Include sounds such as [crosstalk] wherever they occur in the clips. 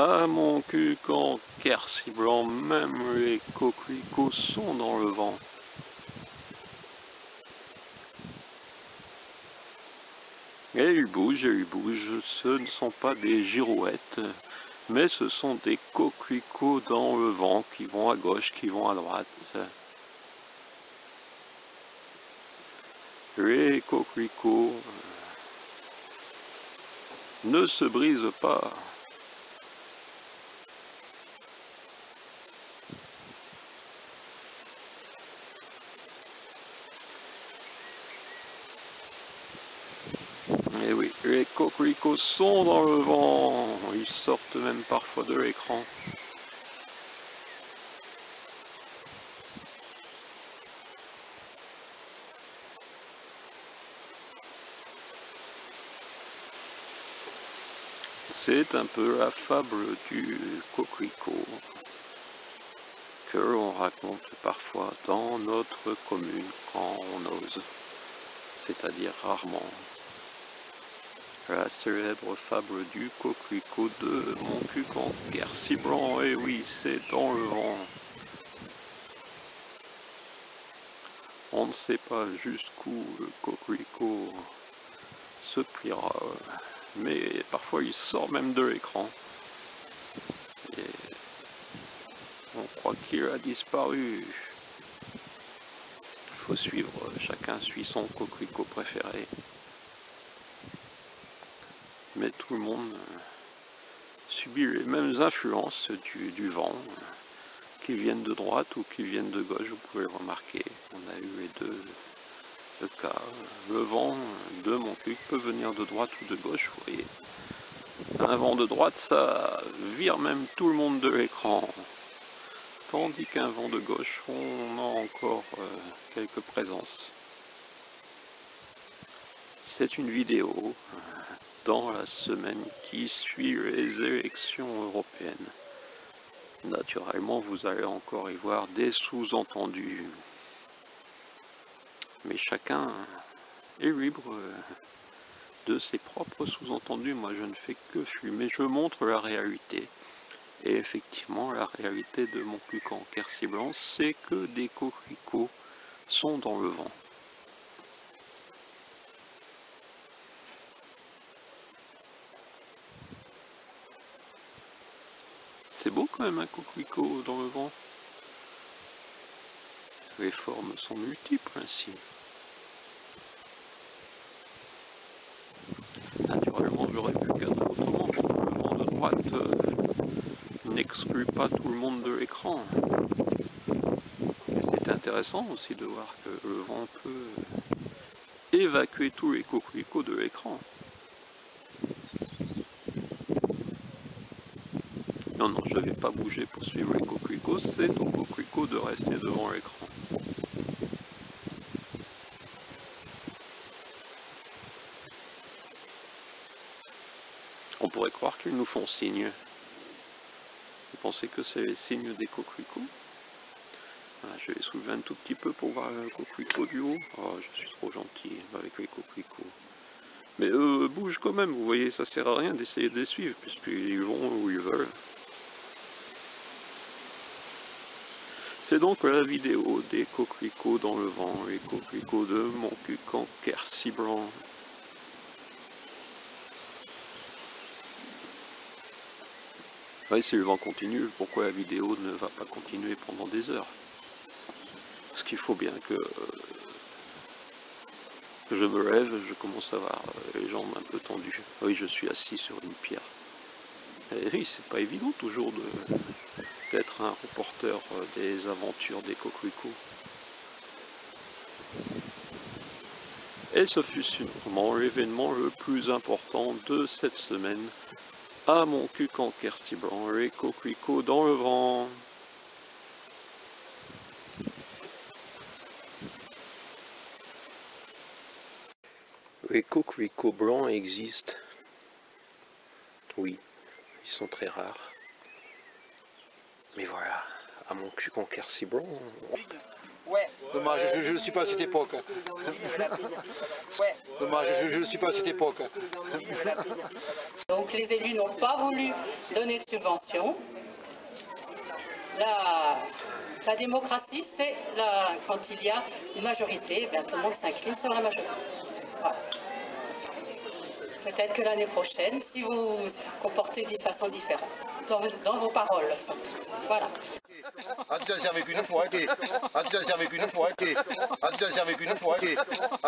Ah mon cul, quand blanc, même les coquelicots sont dans le vent. Et ils bougent, et ils bougent. Ce ne sont pas des girouettes, mais ce sont des coquelicots dans le vent qui vont à gauche, qui vont à droite. Les coquelicots ne se brisent pas. Et eh oui, les coquelicots sont dans le vent, ils sortent même parfois de l'écran. C'est un peu la fable du coquelicot que l'on raconte parfois dans notre commune quand on ose, c'est-à-dire rarement. La célèbre fable du coquelicot de Montcuq en si blanc, et oui, c'est dans le vent. On ne sait pas jusqu'où le coquelicot se pliera mais parfois il sort même de l'écran. Et on croit qu'il a disparu. Il faut suivre, chacun suit son coquelicot préféré. Mais tout le monde subit les mêmes influences du, vent, qui viennent de droite ou qui viennent de gauche, vous pouvez remarquer. On a eu les deux cas. Le vent de mon cul peut venir de droite ou de gauche, vous voyez. Un vent de droite, ça vire même tout le monde de l'écran. Tandis qu'un vent de gauche, on a encore euh, quelques présences. C'est une vidéo euh, la semaine qui suit les élections européennes. Naturellement, vous allez encore y voir des sous-entendus mais chacun est libre de ses propres sous-entendus. Moi, je ne fais que fumer, je montre la réalité. Et effectivement, la réalité de mon en Quercy Blanc, c'est que des coquelicots sont dans le vent. C'est beau quand même un coquelicot dans le vent. Les formes sont multiples ainsi. Naturellement, j'aurais pu cadrer autrement, le vent de droite euh, n'exclut pas tout le monde de l'écran. C'est intéressant aussi de voir que le vent peut évacuer tous les coquelicots de l'écran. Non, non, je ne vais pas bouger pour suivre les coquelicots, c'est aux coquelicots de rester devant l'écran. On pourrait croire qu'ils nous font signe. Vous pensez que c'est les signes des coquelicots ah, Je vais soulever un tout petit peu pour voir le coquelicot du haut. Oh, je suis trop gentil avec les coquelicots. Mais eux bougent quand même, vous voyez, ça sert à rien d'essayer de les suivre, puisqu'ils vont où ils veulent. C'est donc la vidéo des coquelicots dans le vent, les coquelicots de Quercy blanc. Oui, si le vent continue, pourquoi la vidéo ne va pas continuer pendant des heures? Parce qu'il faut bien que, je me lève, je commence à avoir les jambes un peu tendues. Oui, je suis assis sur une pierre. Et oui, c'est pas évident toujours d'être un reporter des aventures des coquelicots. Et ce fut sûrement l'événement le plus important de cette semaine ah mon cul en blanc, les coquelicots dans le vent. Les coquelicots blancs existent. Oui, ils sont très rares. Mais voilà, à mon cul en si Ouais. Dommage, je ne suis pas à cette époque. Ouais. Dommage, je ne suis pas à cette époque. Donc les élus n'ont pas voulu donner de subvention. La, la démocratie, c'est quand il y a une majorité, eh bien, tout le monde s'incline sur la majorité. Voilà. Peut-être que l'année prochaine, si vous vous comportez d'une façon différente, dans vos, dans vos paroles surtout. Voilà. Ah, tu t'en servais qu'une fois, ok. Tu t'en servais qu'une fois, ok. Tu t'en servais qu'une fois, ok.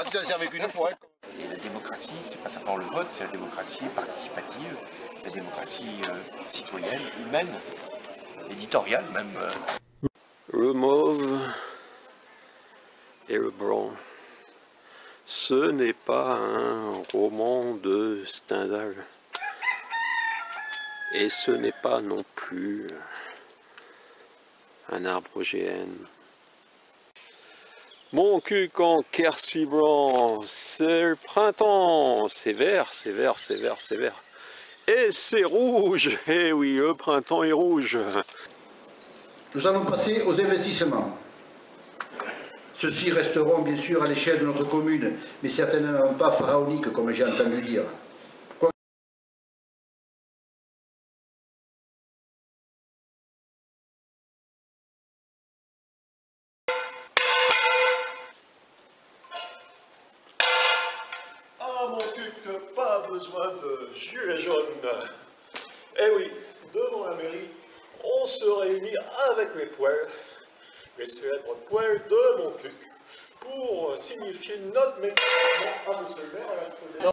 Tu t'en servais qu'une fois. Et la démocratie, c'est pas simplement le vote, c'est la démocratie participative, la démocratie euh, citoyenne, humaine, éditoriale même. euh. Le mauve et le blanc. Ce n'est pas un roman de Stendhal. Et ce n'est pas non plus un arbre GN. Mon cul en Quercy blanc, c'est le printemps, c'est vert, c'est vert, c'est vert, c'est vert. Et c'est rouge, [laughs] eh oui, le printemps est rouge. Nous allons passer aux investissements. Ceux-ci resteront bien sûr à l'échelle de notre commune, mais certainement pas pharaoniques comme j'ai entendu dire. Besoin de gilet jaune. Eh oui, devant la mairie, on se réunit avec les poils, les célèbres poils de mon cuc, pour signifier notre mécontentement à maire.